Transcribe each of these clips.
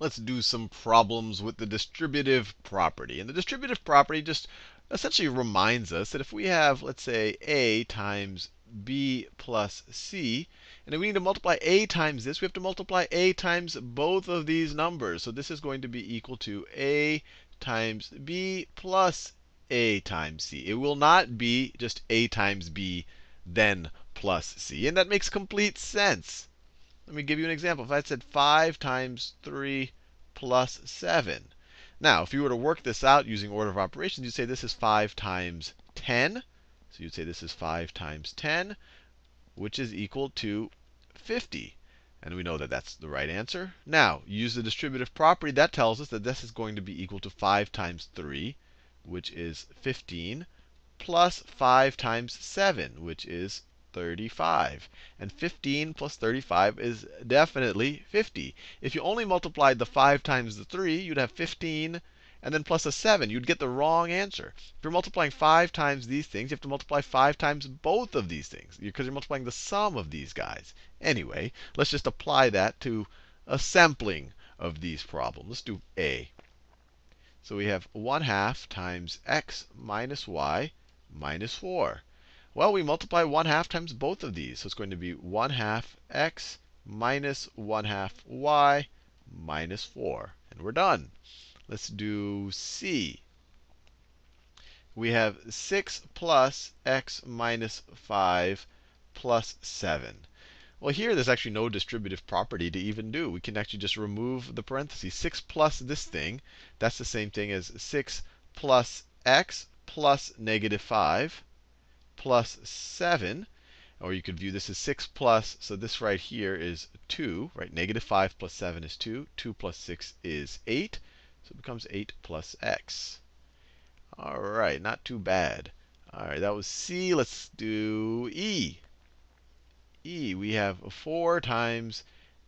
let's do some problems with the distributive property. And the distributive property just essentially reminds us that if we have, let's say, a times b plus c, and then we need to multiply a times this, we have to multiply a times both of these numbers. So this is going to be equal to a times b plus a times c. It will not be just a times b, then plus c. And that makes complete sense. Let me give you an example. If I said 5 times 3 plus 7. Now, if you were to work this out using order of operations, you'd say this is 5 times 10. So you'd say this is 5 times 10, which is equal to 50. And we know that that's the right answer. Now, use the distributive property. That tells us that this is going to be equal to 5 times 3, which is 15, plus 5 times 7, which is 35. And 15 plus 35 is definitely 50. If you only multiplied the 5 times the 3, you'd have 15 and then plus a 7. You'd get the wrong answer. If you're multiplying 5 times these things, you have to multiply 5 times both of these things because you're multiplying the sum of these guys. Anyway, let's just apply that to a sampling of these problems. Let's do A. So we have 1 half times x minus y minus 4. Well, we multiply 1 half times both of these. So it's going to be 1 half x minus 1 half y minus 4. And we're done. Let's do C. We have 6 plus x minus 5 plus 7. Well, here there's actually no distributive property to even do. We can actually just remove the parentheses. 6 plus this thing, that's the same thing as 6 plus x plus negative 5 plus 7. Or you could view this as 6 plus, so this right here is 2, right? Negative 5 plus 7 is 2. 2 plus 6 is 8. So it becomes 8 plus x. All right, not too bad. All right, that was C. Let's do E. E, we have 4 times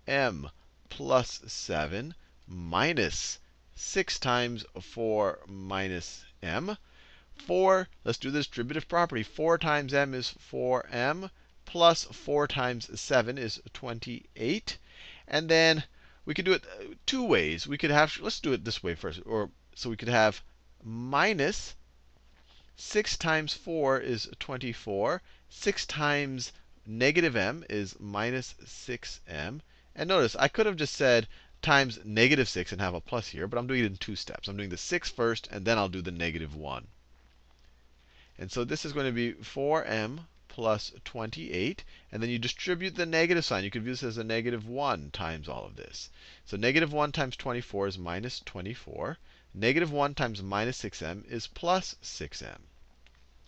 m plus 7 minus 6 times 4 minus m. 4, let's do the distributive property. 4 times m is 4m, plus 4 times 7 is 28. And then we could do it uh, two ways. We could have, let's do it this way first. Or So we could have minus 6 times 4 is 24. 6 times negative m is minus 6m. And notice, I could have just said times negative 6 and have a plus here, but I'm doing it in two steps. I'm doing the 6 first, and then I'll do the negative 1. And so this is going to be 4m plus 28. And then you distribute the negative sign. You could view this as a negative 1 times all of this. So negative 1 times 24 is minus 24. Negative 1 times minus 6m is plus 6m.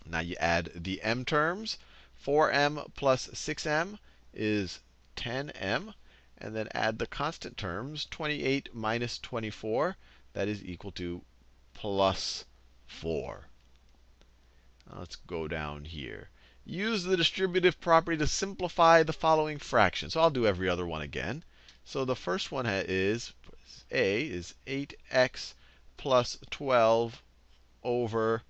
Now you add the m terms. 4m plus 6m is 10m. And then add the constant terms. 28 minus 24, that is equal to plus 4. Let's go down here. Use the distributive property to simplify the following fraction. So I'll do every other one again. So the first one is a is 8x plus 12 over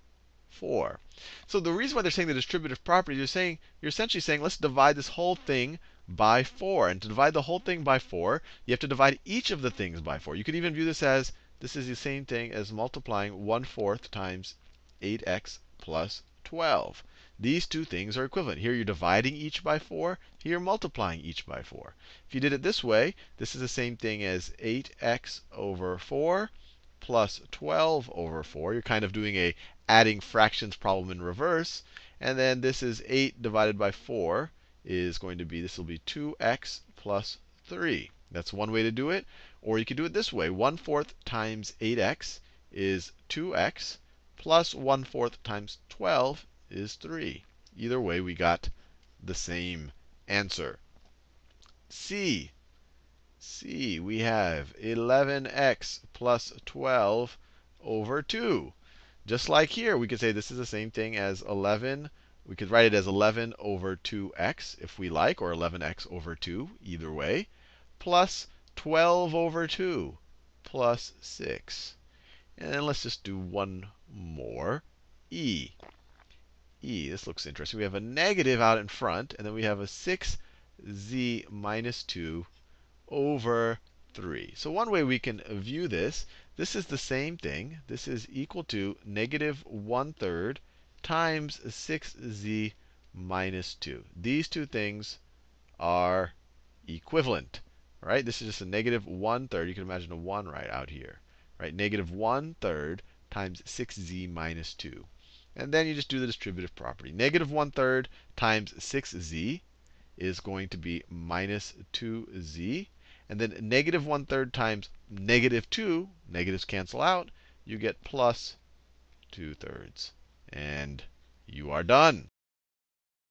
4. So the reason why they're saying the distributive property, you're saying you're essentially saying let's divide this whole thing by 4. And to divide the whole thing by 4, you have to divide each of the things by 4. You could even view this as this is the same thing as multiplying 1 fourth times 8x plus 12. These two things are equivalent. Here you're dividing each by 4. Here you're multiplying each by 4. If you did it this way, this is the same thing as 8x over 4 plus 12 over 4. You're kind of doing a adding fractions problem in reverse. And then this is 8 divided by 4 is going to be, this will be 2x plus 3. That's one way to do it. Or you could do it this way. 1 fourth times 8x is 2x plus 1 fourth times 12 is 3. Either way, we got the same answer. C. C, we have 11x plus 12 over 2. Just like here, we could say this is the same thing as 11. We could write it as 11 over 2x if we like, or 11x over 2, either way, plus 12 over 2 plus 6. And let's just do one more. E. E, this looks interesting. We have a negative out in front, and then we have a 6z minus 2 over 3. So one way we can view this, this is the same thing. This is equal to negative 1 third times 6z minus 2. These two things are equivalent. Right? This is just a negative 1 third. You can imagine a 1 right out here. Right? Negative 1 third times 6z minus 2. And then you just do the distributive property. Negative 1 third times 6z is going to be minus 2z. And then negative 1 third times negative 2, negatives cancel out, you get plus 2 thirds. And you are done.